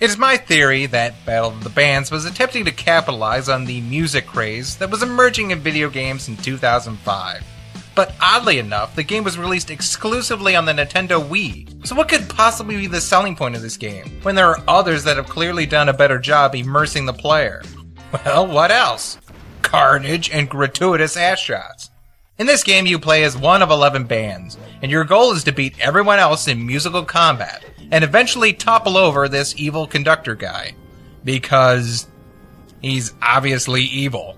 It is my theory that Battle of the Bands was attempting to capitalize on the music craze that was emerging in video games in 2005. But oddly enough, the game was released exclusively on the Nintendo Wii. So what could possibly be the selling point of this game, when there are others that have clearly done a better job immersing the player? Well, what else? Carnage and gratuitous ass shots. In this game, you play as one of 11 bands, and your goal is to beat everyone else in musical combat, and eventually topple over this evil conductor guy. Because he's obviously evil.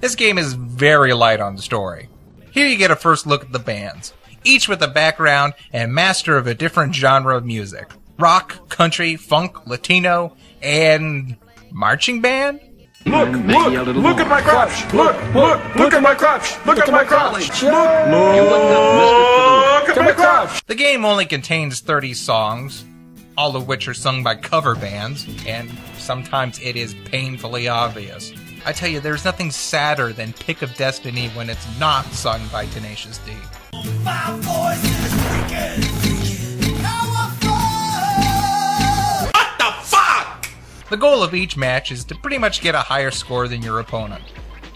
This game is very light on the story. Here you get a first look at the bands, each with a background and master of a different genre of music. Rock, country, funk, Latino, and marching band? Look, look, look at my crotch. Look, look, look at my crotch. Look at my crotch. Look, look at my crotch. The game only contains 30 songs, all of which are sung by cover bands, and sometimes it is painfully obvious. I tell you, there's nothing sadder than Pick of Destiny when it's not sung by Tenacious D. What The goal of each match is to pretty much get a higher score than your opponent.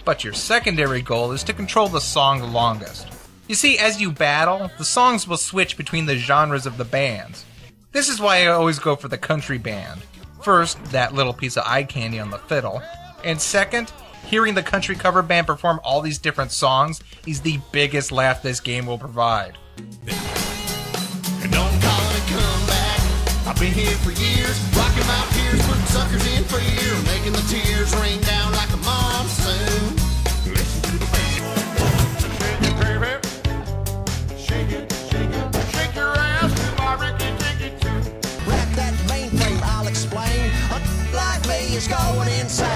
But your secondary goal is to control the song the longest. You see, as you battle, the songs will switch between the genres of the bands. This is why I always go for the country band. First, that little piece of eye candy on the fiddle. And second, hearing the country cover band perform all these different songs is the biggest laugh this game will provide. Been here for years, rocking my peers, putting suckers in fear, making the tears rain down like a monsoon. Listen to the band. Shake it, shake it, shake your ass to my Ricky too. That I'll explain. A like me is going. Insane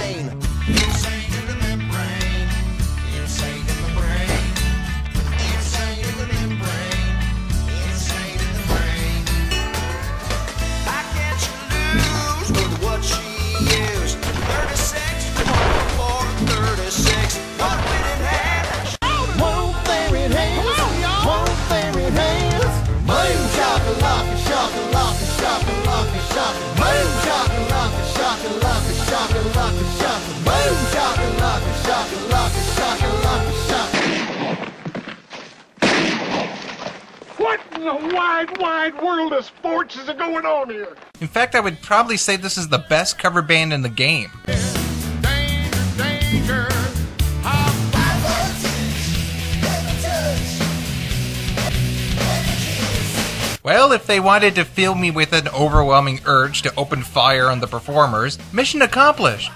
wide, wide world of sports is going on here? In fact, I would probably say this is the best cover band in the game. Well, if they wanted to fill me with an overwhelming urge to open fire on the performers, mission accomplished.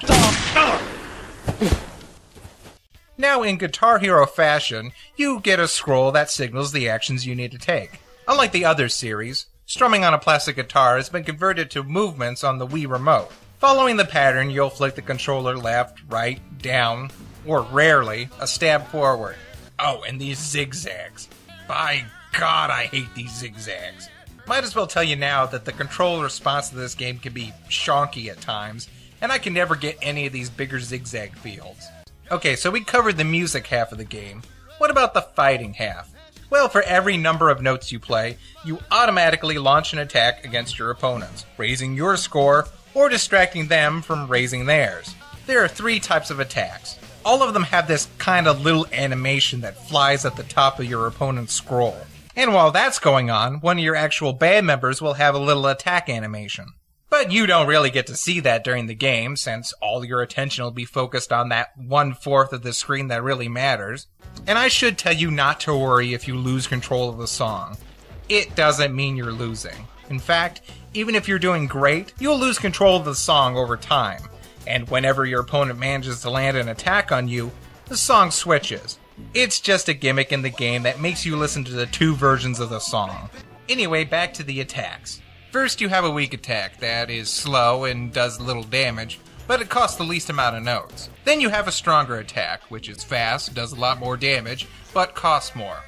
Now, in Guitar Hero fashion, you get a scroll that signals the actions you need to take. Unlike the other series, strumming on a plastic guitar has been converted to movements on the Wii remote. Following the pattern, you'll flick the controller left, right, down, or rarely, a stab forward. Oh, and these zigzags. By God, I hate these zigzags. Might as well tell you now that the control response to this game can be shonky at times, and I can never get any of these bigger zigzag fields. Okay, so we covered the music half of the game. What about the fighting half? Well, for every number of notes you play, you automatically launch an attack against your opponents, raising your score or distracting them from raising theirs. There are three types of attacks. All of them have this kind of little animation that flies at the top of your opponent's scroll. And while that's going on, one of your actual band members will have a little attack animation. But you don't really get to see that during the game, since all your attention will be focused on that one fourth of the screen that really matters. And I should tell you not to worry if you lose control of the song. It doesn't mean you're losing. In fact, even if you're doing great, you'll lose control of the song over time. And whenever your opponent manages to land an attack on you, the song switches. It's just a gimmick in the game that makes you listen to the two versions of the song. Anyway, back to the attacks. First, you have a weak attack that is slow and does little damage, but it costs the least amount of notes. Then you have a stronger attack, which is fast, does a lot more damage, but costs more.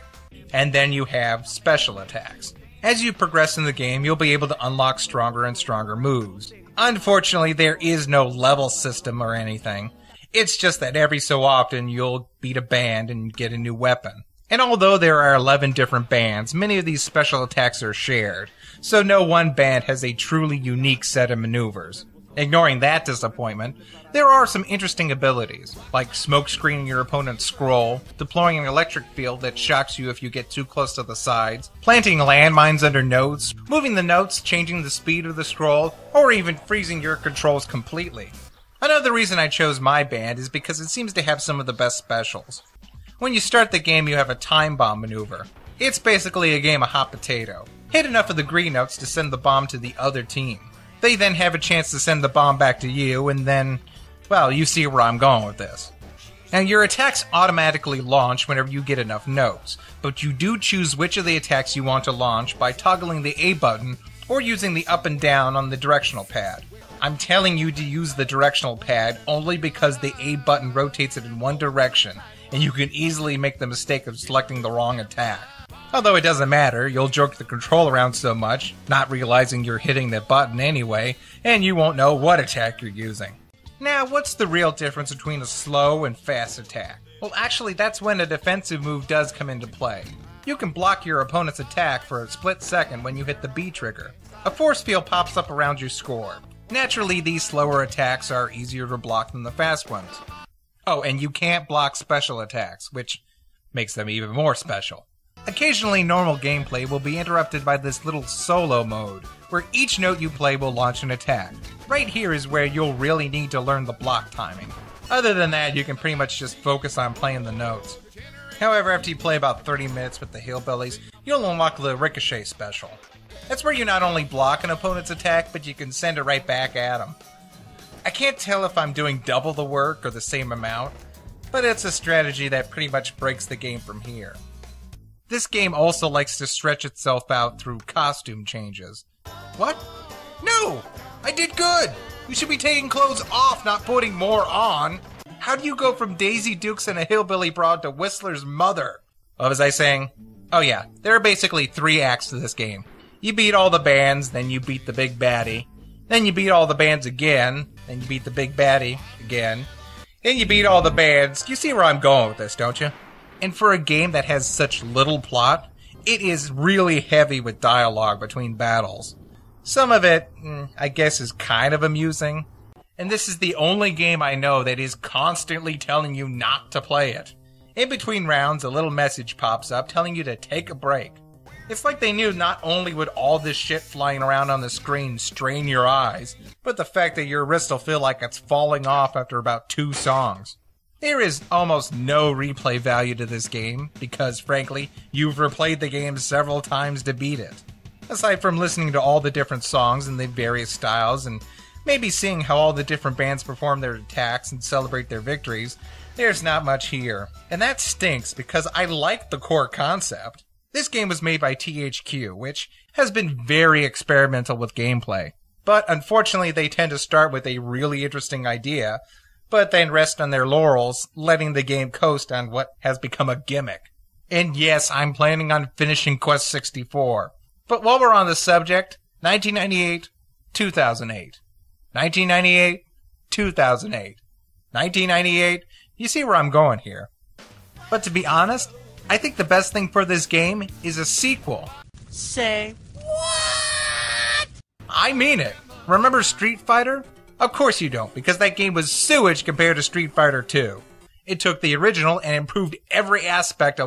And then you have special attacks. As you progress in the game, you'll be able to unlock stronger and stronger moves. Unfortunately, there is no level system or anything. It's just that every so often you'll beat a band and get a new weapon. And although there are 11 different bands, many of these special attacks are shared, so no one band has a truly unique set of maneuvers. Ignoring that disappointment, there are some interesting abilities, like smoke screening your opponent's scroll, deploying an electric field that shocks you if you get too close to the sides, planting landmines under notes, moving the notes, changing the speed of the scroll, or even freezing your controls completely. Another reason I chose my band is because it seems to have some of the best specials. When you start the game, you have a time bomb maneuver. It's basically a game of hot potato. Hit enough of the green notes to send the bomb to the other team. They then have a chance to send the bomb back to you, and then, well, you see where I'm going with this. Now, your attacks automatically launch whenever you get enough notes, but you do choose which of the attacks you want to launch by toggling the A button or using the up and down on the directional pad. I'm telling you to use the directional pad only because the A button rotates it in one direction, and you can easily make the mistake of selecting the wrong attack. Although it doesn't matter, you'll jerk the control around so much, not realizing you're hitting the button anyway, and you won't know what attack you're using. Now, what's the real difference between a slow and fast attack? Well, actually, that's when a defensive move does come into play. You can block your opponent's attack for a split second when you hit the B trigger. A force field pops up around your score. Naturally, these slower attacks are easier to block than the fast ones. Oh, and you can't block special attacks, which makes them even more special. Occasionally, normal gameplay will be interrupted by this little solo mode, where each note you play will launch an attack. Right here is where you'll really need to learn the block timing. Other than that, you can pretty much just focus on playing the notes. However, after you play about 30 minutes with the Hillbillies, you'll unlock the Ricochet special. That's where you not only block an opponent's attack, but you can send it right back at them. I can't tell if I'm doing double the work or the same amount, but it's a strategy that pretty much breaks the game from here. This game also likes to stretch itself out through costume changes. What? No! I did good! You should be taking clothes off, not putting more on! How do you go from Daisy Dukes and a hillbilly broad to Whistler's mother? What was I saying? Oh yeah, there are basically three acts to this game. You beat all the bands, then you beat the big baddie. Then you beat all the bands again, then you beat the big baddie again. Then you beat all the bands. You see where I'm going with this, don't you? And for a game that has such little plot, it is really heavy with dialogue between battles. Some of it, mm, I guess, is kind of amusing. And this is the only game I know that is constantly telling you not to play it. In between rounds, a little message pops up telling you to take a break. It's like they knew not only would all this shit flying around on the screen strain your eyes, but the fact that your wrist will feel like it's falling off after about two songs. There is almost no replay value to this game because, frankly, you've replayed the game several times to beat it. Aside from listening to all the different songs and the various styles and maybe seeing how all the different bands perform their attacks and celebrate their victories, there's not much here. And that stinks because I like the core concept. This game was made by THQ, which has been very experimental with gameplay. But unfortunately, they tend to start with a really interesting idea, but then rest on their laurels, letting the game coast on what has become a gimmick. And yes, I'm planning on finishing Quest 64. But while we're on the subject, 1998, 2008. 1998, 2008. 1998, you see where I'm going here. But to be honest, I think the best thing for this game is a sequel. Say what? I mean it. Remember Street Fighter? Of course you don't, because that game was sewage compared to Street Fighter 2. It took the original and improved every aspect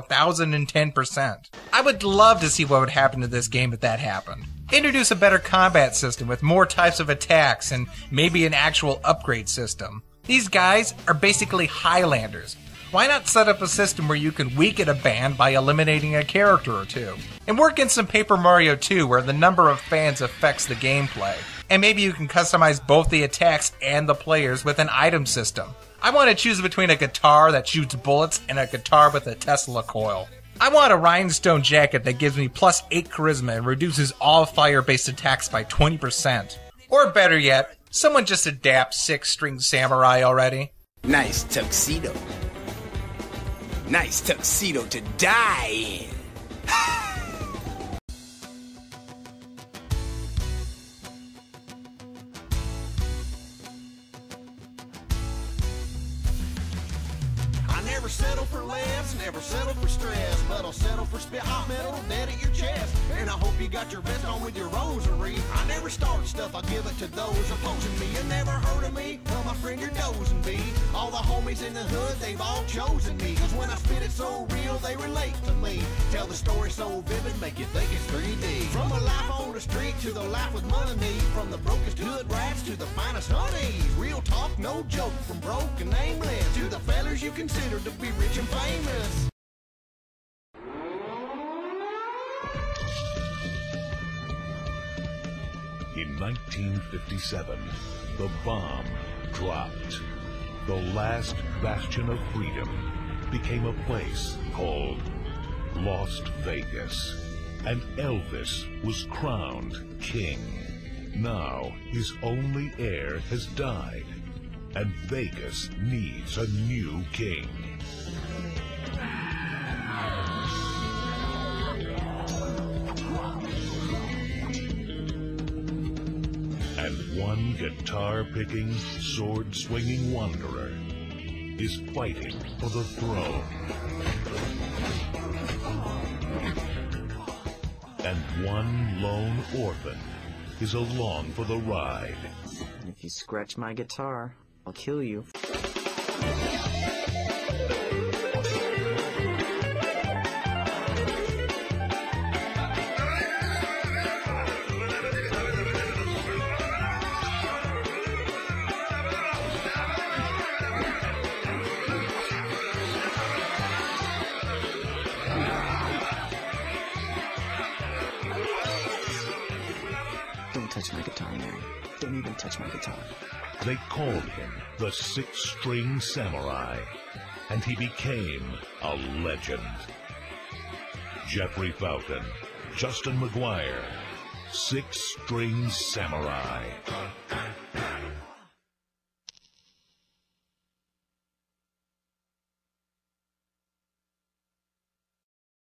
ten percent. I would love to see what would happen to this game if that happened. Introduce a better combat system with more types of attacks and maybe an actual upgrade system. These guys are basically Highlanders. Why not set up a system where you can weaken a band by eliminating a character or two? And work in some Paper Mario 2 where the number of fans affects the gameplay. And maybe you can customize both the attacks and the players with an item system. I want to choose between a guitar that shoots bullets and a guitar with a Tesla coil. I want a rhinestone jacket that gives me plus 8 charisma and reduces all fire based attacks by 20%. Or better yet, someone just adapt 6 string samurai already. Nice tuxedo. Nice tuxedo to die in. never settle for less, never settle for stress, but I'll settle for spit hot metal dead at your chest. And I hope you got your vest on with your rosary. I never start stuff, I give it to those opposing me. You never heard of me? Well, my friend, you're dozing me. All the homies in the hood, they've all chosen me. Cause when I spit it so real, they relate to me. Tell the story so vivid, make you think it's 3D. From a life to the life with money. From the brokest hood rats to the finest honeys. Real talk, no joke. From broke and nameless to the you consider to be rich and famous. In 1957, the bomb dropped. The last bastion of freedom became a place called Lost Vegas. And Elvis was crowned king. Now his only heir has died, and Vegas needs a new king. And one guitar picking, sword swinging wanderer is fighting for the throne. And one lone orphan is along for the ride. If you scratch my guitar, I'll kill you. They called him the Six String Samurai, and he became a legend. Jeffrey Falcon, Justin McGuire, Six String Samurai.